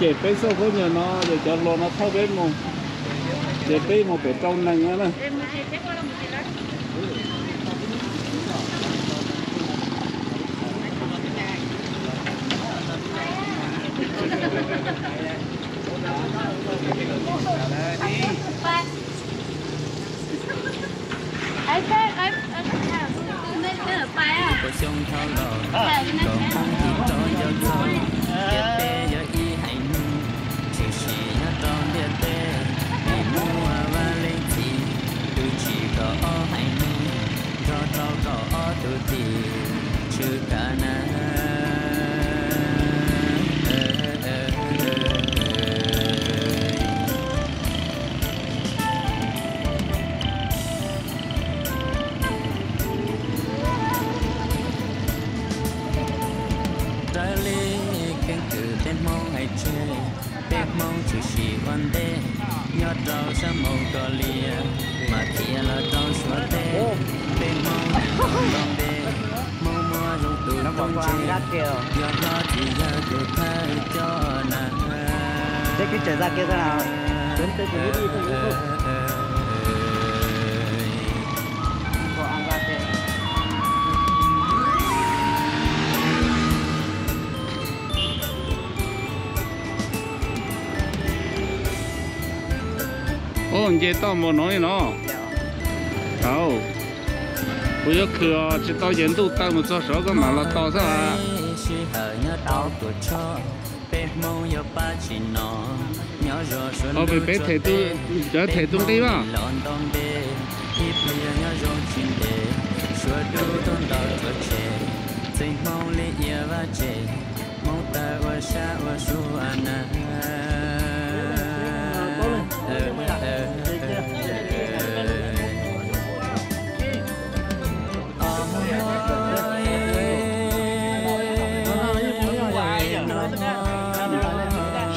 chế bé số có nhiều nó để cho lo nó thâu bé mông chế bé một bé trong này nữa nè Ai cái ai ai nên cái là bài à? có sông thao lò có mong thì cho cho cho biết cử tên mong mong chỉ chỉ quan đê. Nhớ trâu sa màu cờ lìa mà kia là trâu xóa đê. Biết mong đong đê nó ra được thay cho nàng. Thế cái trở ra kia thế nào? Đến tới cái đi thôi đúng không. Ra tao một nói nó đâu bây giờ cửa cái mà à cho bé mong đi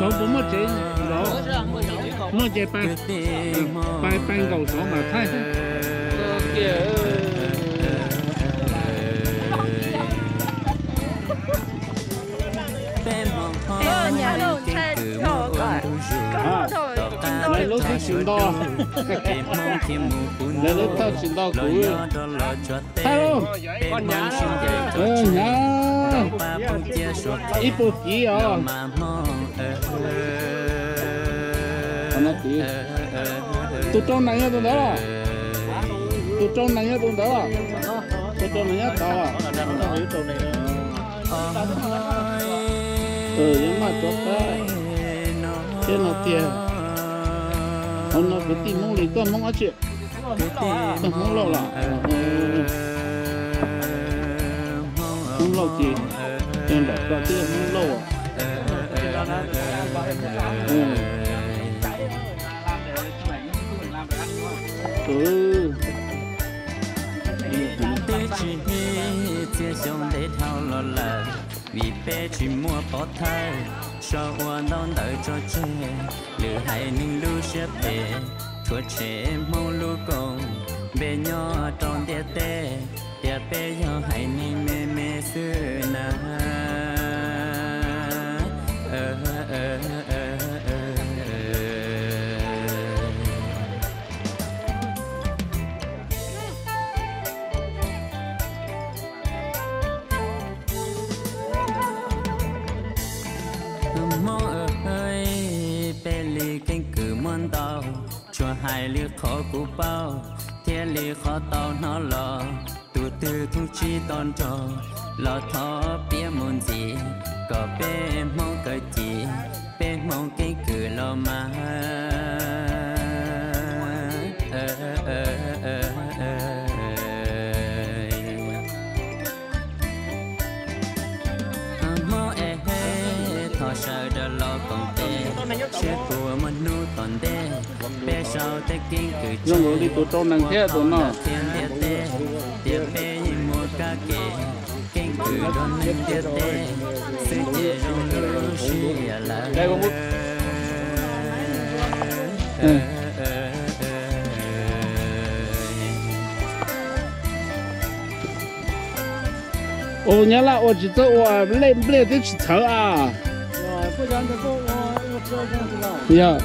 su bố cũng mất chế đó mất chế ba ba ba cầu số mà thay Ờ, nhà đâu xe thổ gọi. à Thổi. lấy lúc thì chuyển đo lấy lúc tao chuyển đo cũ hello con nhá ờ ít à tao à nhưng mà cho ta thế nó tiền Hôm nay cái tìm mong lý con mong ở mong là lâu chị em đã có chứ không lâu à? Ừ. Ừ. Vì bé chỉ mua bỏ thai cho qua đón đợi cho trẻ lửa hay ninh lưu xếp bề thua trẻ mong lưu công bé nhỏ tròn địa tê địa bé nhỏ hay ninh mê mê sư ờ ờ ờ ờ, ờ, ờ. ơi bé lì canh cử món tàu chùa hai ly khó cú bao, thế lì khó tàu nó lò tu từ thung chi tôn trò lò thó bia môn gì? Có bé mong cờ chỉ bé mong canh cử lò mà ờ ờ ờ ờ sợ đờ lo còn tê. Sẽ của mình nu còn đê. Bé sau tê kinh cử nhưng mà đi tụi trong này thế tụi nó. thiên địa tê. Địa bé đây con mút ô nhớ là ô chỉ cho ô lên lên tới chỉ thở à. Dạ.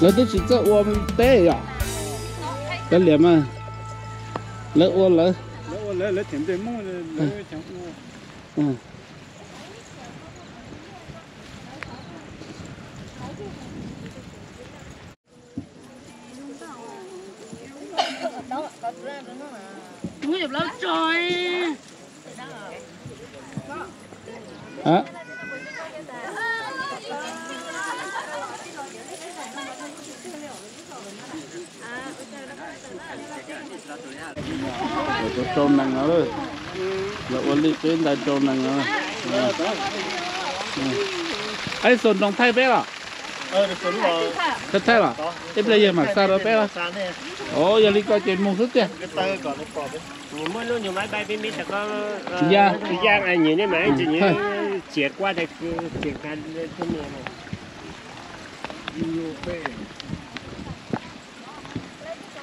Lấy tới chỉ cho ô té à. Lấy liền mà. Lấy ô lấy lấy lấy thêm tiền mua lấy chẳng mua Đúng rồi, lâu trời. Hả? Rồi trôn năng nó rồi là ôn đi tuyến đại trôn năng nó đây Ấy sồn đồng thay bé à? Ờ, được rồi. Thật thay à? Tiếp đây giờ mà sao đó bé à? Sáng Ồ, giờ đi coi chuyện mùng thức kìa cái tay còn nó nhiều mỗi lúc nhiều máy bay bên mỹ ta có Dạ. Giang gian anh nhìn đấy mà anh chỉ Ừ, nhớ qua được chuyển cái cái này này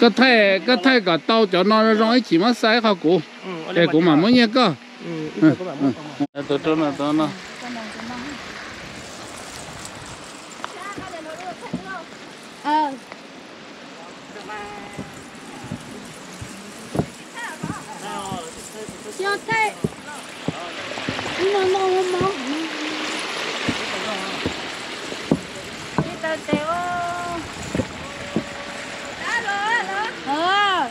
Cái thay, cái thay cả tàu cho nó rồi chỉ mà sai khảo cũ Cái cũ mà mới nhớ cơ. Ừ, ừ. Tôi trôn là tôi nó Cho thế Nó nó nó nó Đi tờ tèo Ờ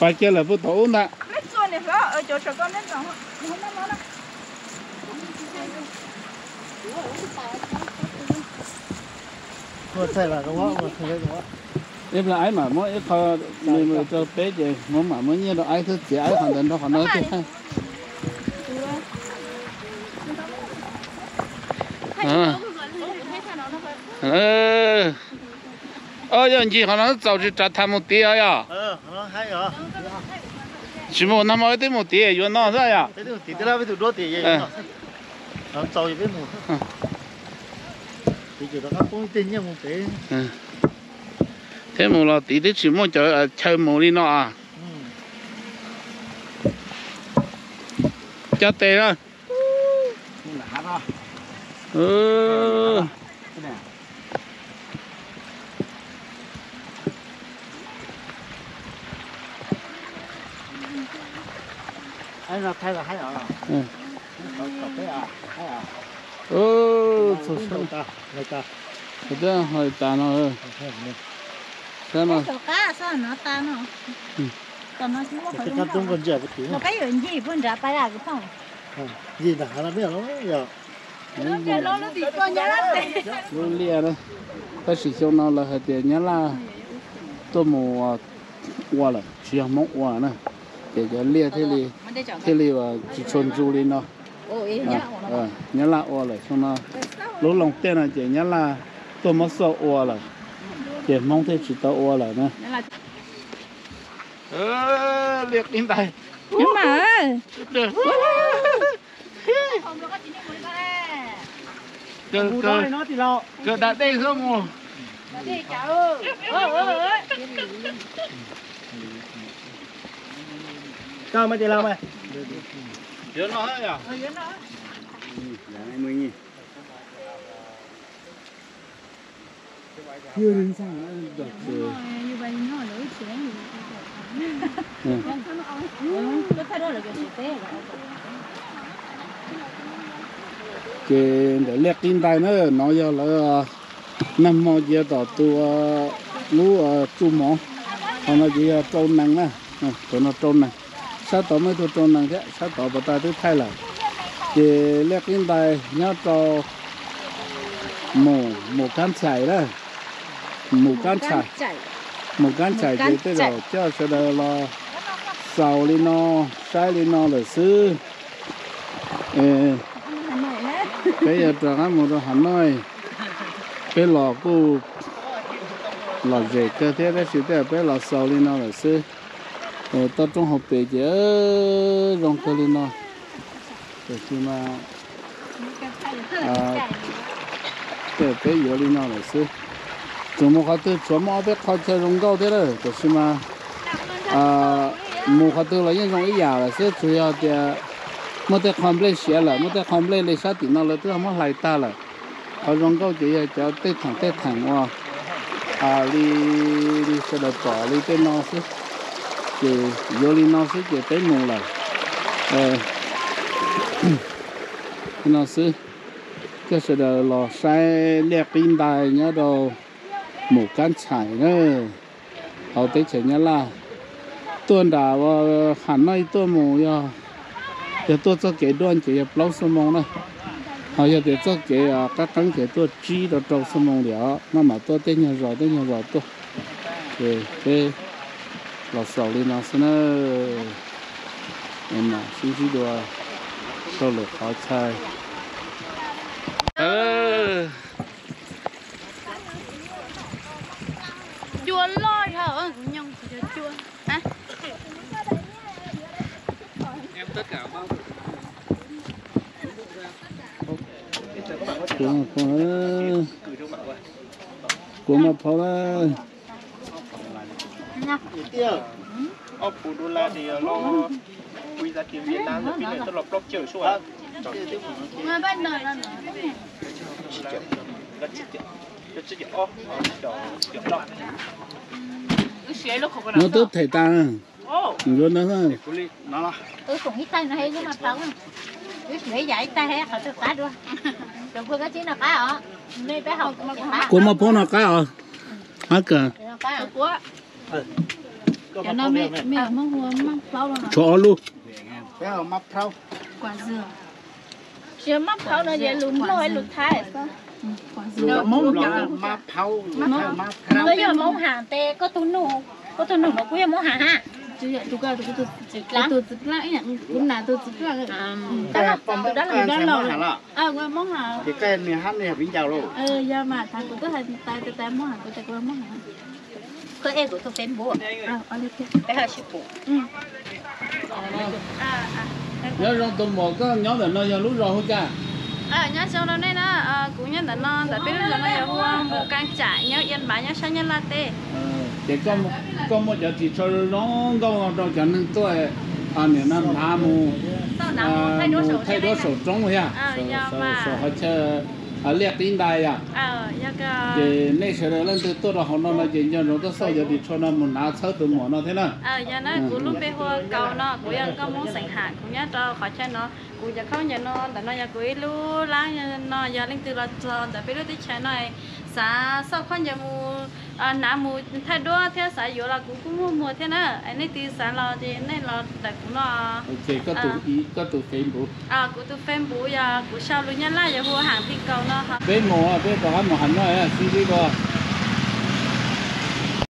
bà kia là vô tổ nè lấy xua này phải ở chỗ chỗ con lấy rồi. Không nó nó nó có thể là có có thể là có em là ai mà mỗi ít thôi mình mà cho bé gì mỗi mà mới như đó ai thứ chỉ ai hoàn thành đó hoàn nói chứ. ha ờ. ờ, à ờ. Ờ anh chị họ nói cháu chỉ trả tham một tí ấy à? Ờ nó hay rồi chỉ một năm mới tới một tí à nó ra tí tới là với tụi đốt thì vậy. Nó trâu biết mù. Thì chỉ là các công tin nha một thế một là tí tới chỉ một chỗ chơi một đi nó à cho tê đó đó. ừ Cái này. Anh là thay là hay ở. Ừ. Có có cái à, hay à. ừ Số số ta, người 응. 어, 좋다. 좋다. 그자, 일단 어. 잠깐만. 가서 넣다 넣어. 응. còn nó không có gì nó cái gì gì vẫn ra bay ra cái phong gì là hà nam nó giờ nó nó thì con nhá lắm nó đó ta sử dụng nó là hết tiền nhá là mua qua là chỉ mong qua để cho lia thế li Thế li và chôn du đi nó. À, nhá là qua lại xong nó. Lúc lòng tên là chỉ nhá là Tôi mất sợ qua là Chỉ mong thế chỉ tao qua lại nè. Ờ, liệt đến tay Nhưng mà Được. Cơ, cơ, cơ đã đây không mù đi cháu. Ơ ơ ơ. Cho mày thì làm mày. Nhớ nó hết à? Dạ, em mới nhìn. yêu đến sao nó được thì như vậy nó lỗi chuyện Ừ. ừ nó thay đổi là cái gì để liệt tin tay nữa nó giờ là năm mò giờ tỏ tu lú chu mỏ còn nó chỉ trâu năng nè tụi nó trâu năng sao tỏ mấy tụi trâu năng thế sao tỏ bà ta thứ thay là cái liệt tin tay nhớ cho mù mù cán chảy đó. Mù cán chảy. một cán chảy thì tới rồi cho sẽ là là sầu lên nó trái lên nó là sư bây giờ á một đồ Hà Nội. Cái lò cô lò dễ cơ thế đấy sự thế bây lò sầu lên nó là sư tao trong học bể chứ rong cơ lên nó để khi mà à để bé giờ lên nó là sư chúng mua khát tư chúng mua bé khát chơi rong cao thế rồi để khi mà à mua khát tư là những rong ý giả là sư chủ yếu thì mất cái complain xé là mất cái complain lấy sát thì nó là tôi không lại ta là họ rong cao chỉ là cho tết thẳng tết thẳng qua à đi đi sẽ được bỏ đi tên nó sư thì vô đi nó chứ chỉ tới mù là nó sẽ cái sẽ là lò sai liệt pin đài nhá đồ một cán chải nữa. Họ tới chỉ nhá là, tuần đã vào ờ, hẳn nay tuần mù ya giờ tôi cho cái đoạn chỉ là bao số mong này họ giờ để cho cái ờ, các cán cái tôi chỉ đó trong số mong liệu mà mà tôi tới nhà rồi tới nhà rồi tôi. Thì cái lò sầu lên nó sẽ nó em mà xin xin đồ số lượng khó chơi ờ. Chua lôi hả? Nhông thì chua. Hả? Em tất cả bao của mà phó của mà phó là tiêu ở phụ đô la thì lo quy giá tiền Việt Nam rồi bây giờ tôi lọc lọc chở xuống người bên đời là nó chỉ nó chỉ ô đó đó nó tốt thể ta rồi nó là nó là tôi cũng ít tay nó hay nhưng mà không tôi nghĩ vậy tay hay họ tôi cá luôn đừng quên cái chuyện nào cá hả? Nên bé học. Mà cá của mà phó nó cái à hả cả của cho nó mẹ mẹ. mong mua mong bao rồi cho luôn. Cái ở mắp thâu quả dừa. Chưa mắc thâu nó về lùm lôi quả rồi dừa mông mắp thâu mắp thâu bây giờ mong hàng tê có tu nụ có tu nụ mà quý mong hàng ha? Chứ vậy tôi coi tôi tôi tôi tôi tôi lại nhận cũng là tôi tôi là đó là đó là hả là à qua món hả thì cái này hắn này bình chào luôn ờ giờ mà thằng tôi có hay tay tay tay món hả tôi tay qua món hả có em của tôi tên bố à ở đây kia bé hơi chịu bố ừ. Nhớ trong tụi một có nhóm là nó giờ lúc rồi không cha? À nhá sau đó này nó cũng nhận là nó tại biết là nó giờ hoa một căn trại nhớ yên bả nhớ sang nhân latte để có một có một giờ thì cho nó có một trong cho nên tôi à nên nó nam mù tao nào thay đổi đổi số trong rồi à À, số dạ à liệt tin đài à? Ờ giờ cái nay sẽ lên từ tôi là họ nó là chuyện cho nó có sau giờ thì cho nó một ná sơ từ mỏ nó thế nào? Ờ giờ nó cũng lúc bây hoa cầu nó cũng giờ có muốn sành hạ cũng nhớ cho khỏi chơi nó. Cũng giờ không giờ nó tại nó giờ cũng lu lá nó giờ lên từ là cho tại biết lúc đi chơi này xã sau khoan giờ mù à nã mù thay đổi thế xã yếu là cũng cũng mua mua thế nữa anh ấy thì xã là thì này là tại cũng nó ok có tụ ý có tụ phim bố à cũng tôi phim bố giờ cũng sau luôn nhá là giờ hoa hàng thì cầu nó hả? Bên mỏ bên đó một hành nói à suy đi qua